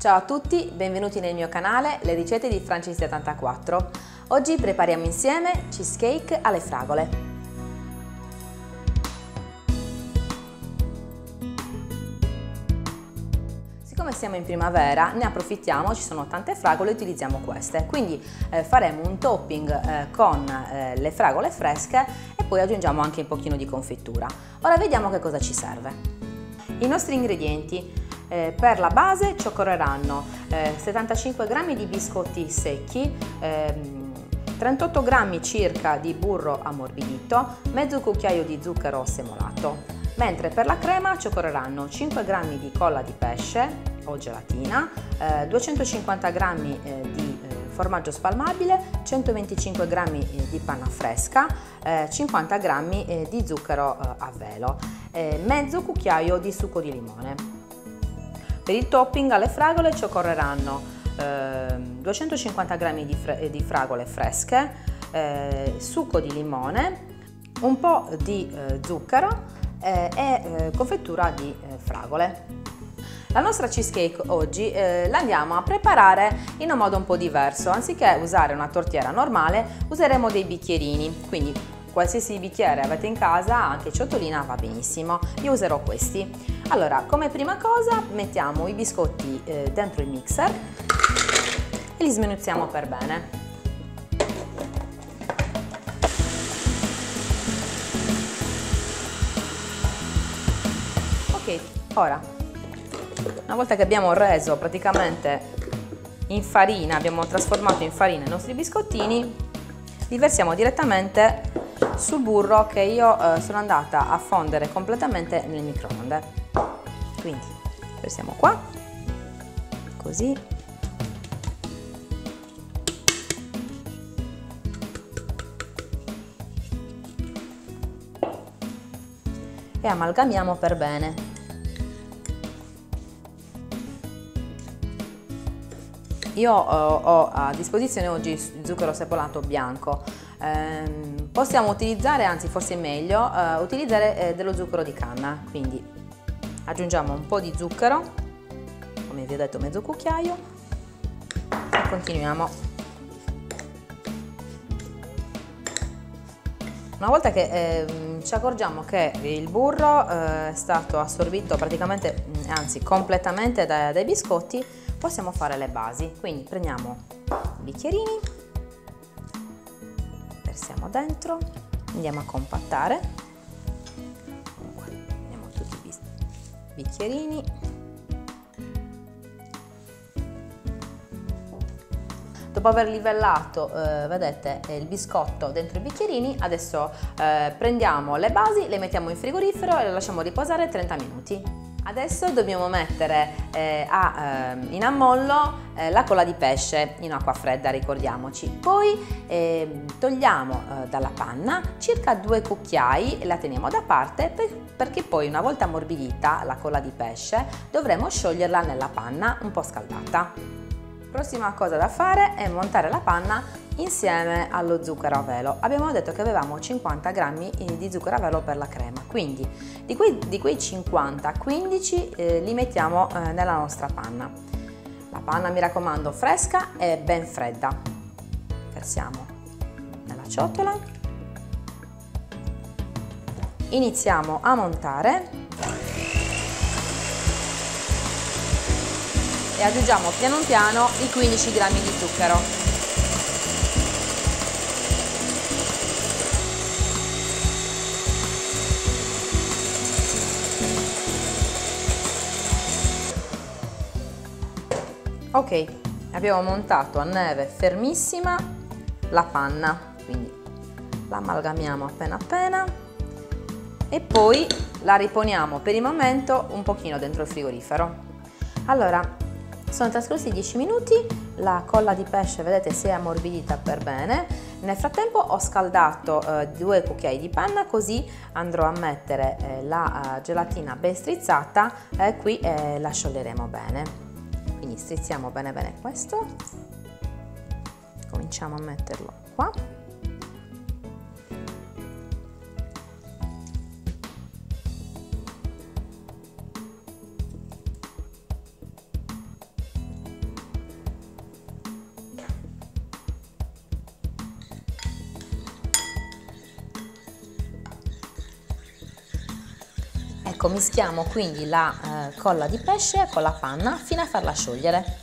Ciao a tutti, benvenuti nel mio canale Le ricette di Francis74. Oggi prepariamo insieme cheesecake alle fragole. Siccome siamo in primavera ne approfittiamo, ci sono tante fragole e utilizziamo queste. Quindi eh, faremo un topping eh, con eh, le fragole fresche e poi aggiungiamo anche un pochino di confettura. Ora vediamo che cosa ci serve. I nostri ingredienti eh, per la base ci occorreranno eh, 75 g di biscotti secchi, ehm, 38 g circa di burro ammorbidito, mezzo cucchiaio di zucchero semolato. Mentre per la crema ci occorreranno 5 g di colla di pesce o gelatina, eh, 250 g eh, di eh, formaggio spalmabile, 125 g eh, di panna fresca, 50 g di zucchero a velo, mezzo cucchiaio di succo di limone. Per il topping alle fragole ci occorreranno eh, 250 g di, fre di, fragole fresche, eh, succo di limone, un po' di eh, zucchero eh, e eh, confettura di eh, fragole. La nostra cheesecake oggi eh, la a preparare in un modo un po' diverso, anziché usare una tortiera normale useremo dei bicchierini, quindi qualsiasi bicchiere avete in casa, anche ciotolina va benissimo, io userò questi. Allora, come prima cosa mettiamo i biscotti eh, dentro il mixer e li smenuzziamo per bene. Ok, ora, una volta che abbiamo reso praticamente in farina, abbiamo trasformato in farina i nostri biscottini, li versiamo direttamente sul burro che io eh, sono andata a fondere completamente nel microonde. Quindi versiamo qua. Così. E amalgamiamo per bene. Io ho, ho a disposizione oggi zucchero sepolato bianco eh, possiamo utilizzare, anzi forse è meglio, eh, utilizzare eh, dello zucchero di canna, quindi aggiungiamo un po' di zucchero come vi ho detto mezzo cucchiaio e continuiamo. Una volta che eh, ci accorgiamo che il burro eh, è stato assorbito praticamente anzi completamente dai, dai biscotti possiamo fare le basi. Quindi prendiamo i bicchierini versiamo dentro. Andiamo a compattare. Bicchierini. Dopo aver livellato eh, vedete il biscotto dentro i bicchierini adesso eh, prendiamo le basi le mettiamo in frigorifero e le lasciamo riposare 30 minuti Adesso dobbiamo mettere eh, a, eh, in ammollo eh, la colla di pesce in acqua fredda, ricordiamoci. Poi ehm, togliamo eh, dalla panna circa due cucchiai e la teniamo da parte per, perché poi una volta ammorbidita la colla di pesce dovremo scioglierla nella panna un po' scaldata. Prossima cosa da fare è montare la panna insieme allo zucchero a velo. Abbiamo detto che avevamo 50 grammi di zucchero a velo per la crema, quindi di quei, di quei 50, 15 eh, li mettiamo eh, nella nostra panna. La panna mi raccomando fresca e ben fredda. Versiamo nella ciotola. Iniziamo a montare e aggiungiamo piano piano i 15 grammi di zucchero. Ok, abbiamo montato a neve fermissima la panna, quindi la amalgamiamo appena appena e poi la riponiamo per il momento un pochino dentro il frigorifero. Allora, sono trascorsi 10 minuti, la colla di pesce vedete si è ammorbidita per bene, nel frattempo ho scaldato eh, due cucchiai di panna così andrò a mettere eh, la uh, gelatina ben strizzata eh, qui eh, la scioglieremo bene. Quindi strizziamo bene bene questo. Cominciamo a metterlo qua Commischiamo quindi la eh, colla di pesce con la panna fino a farla sciogliere.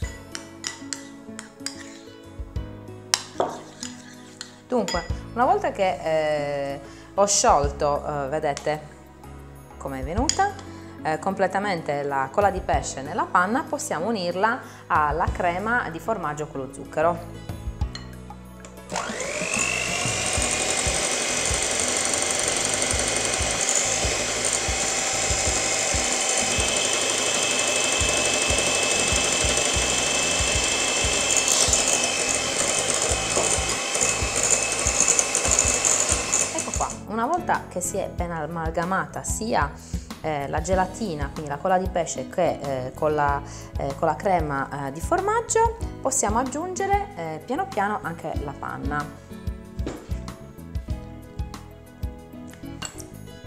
Dunque, una volta che eh, ho sciolto, eh, vedete come è venuta, eh, completamente la colla di pesce nella panna, possiamo unirla alla crema di formaggio con lo zucchero. Volta che si è ben amalgamata sia eh, la gelatina, quindi la colla di pesce, che eh, con, la, eh, con, la, crema eh, di formaggio, possiamo aggiungere eh, piano piano anche la panna.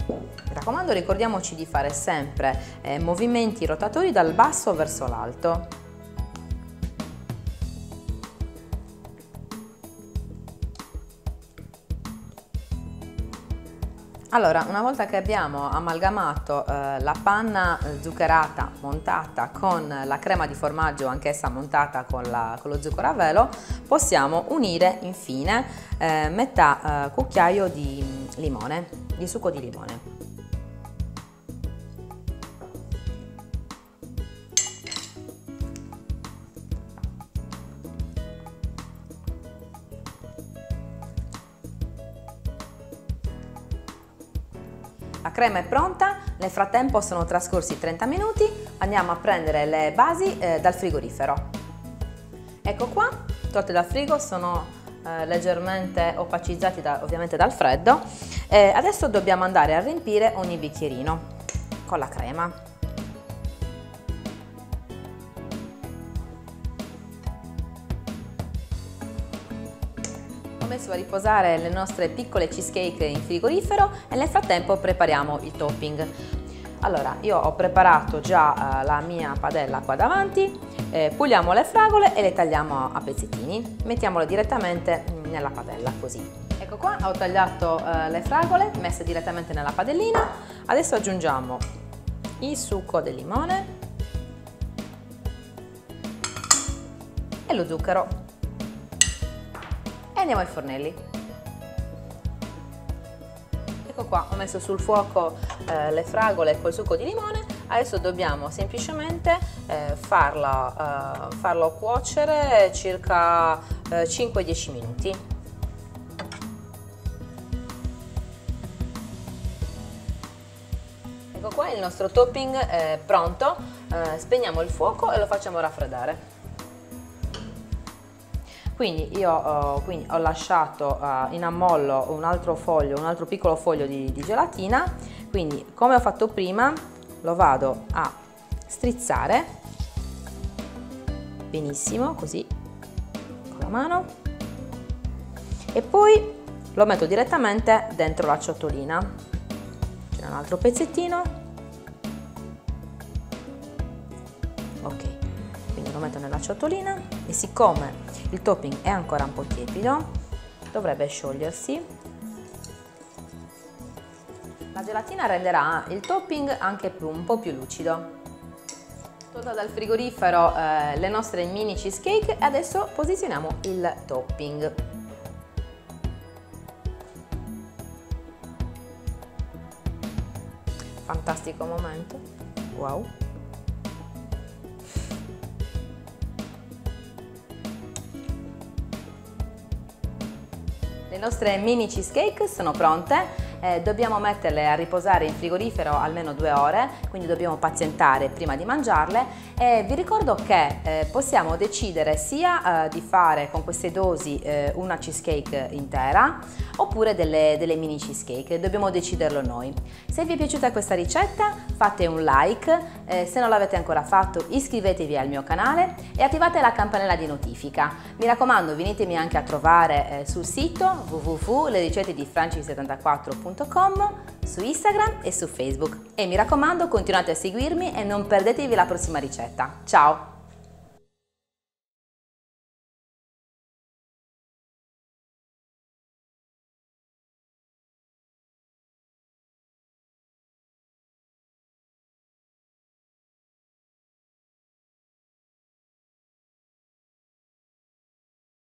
Mi raccomando ricordiamoci di fare sempre eh, movimenti rotatori dal basso verso l'alto. Allora, una volta che abbiamo amalgamato eh, la panna zuccherata montata con la crema di formaggio anch'essa montata con, la, con, lo zucchero a velo, possiamo unire infine eh, metà eh, cucchiaio di limone, di succo di limone. La crema è pronta, nel frattempo sono trascorsi 30 minuti, andiamo a prendere le basi eh, dal frigorifero. Ecco qua, tolte dal frigo, sono eh, leggermente opacizzati da, ovviamente dal freddo. Eh, adesso dobbiamo andare a riempire ogni bicchierino con la crema. Messo a riposare le nostre piccole cheesecake in frigorifero e nel frattempo prepariamo il topping. Allora, io ho preparato già uh, la mia padella qua davanti, eh, puliamo le fragole e le tagliamo a pezzettini, mettiamole direttamente nella padella così. Ecco qua, ho tagliato uh, le fragole, messe direttamente nella padellina, adesso aggiungiamo il succo del limone e lo zucchero andiamo ai fornelli. Ecco qua, ho messo sul fuoco eh, le fragole col succo di limone, adesso dobbiamo semplicemente eh, farla, eh, farlo cuocere circa 5-10 eh, minuti. Ecco qua il nostro topping è pronto, eh, spegniamo il fuoco e lo facciamo raffreddare. Quindi io uh, quindi ho lasciato uh, in ammollo un altro foglio, un altro piccolo foglio di, di gelatina, quindi come ho fatto prima lo vado a strizzare. Benissimo così con la mano. E poi lo metto direttamente dentro la ciotolina c'è un altro pezzettino. Ok quindi lo metto nella ciotolina e siccome il topping è ancora un po' tiepido, dovrebbe sciogliersi. La gelatina renderà il topping anche un po' più lucido. Tolta dal frigorifero eh, le nostre mini cheesecake e adesso posizioniamo il topping. Fantastico momento, wow! Nostre mini cheesecake sono pronte, eh, dobbiamo metterle a riposare in frigorifero almeno due ore, quindi dobbiamo pazientare prima di mangiarle e vi ricordo che eh, possiamo decidere sia eh, di fare con queste dosi eh, una cheesecake intera oppure delle, delle mini cheesecake, dobbiamo deciderlo noi. Se vi è piaciuta questa ricetta fate un like, eh, se non l'avete ancora fatto iscrivetevi al mio canale e attivate la campanella di notifica. Mi raccomando venitemi anche a trovare eh, sul sito www.lericette-di-franci74.com su Instagram e su Facebook. E mi raccomando continuate a seguirmi e non perdetevi la prossima ricetta. Ciao!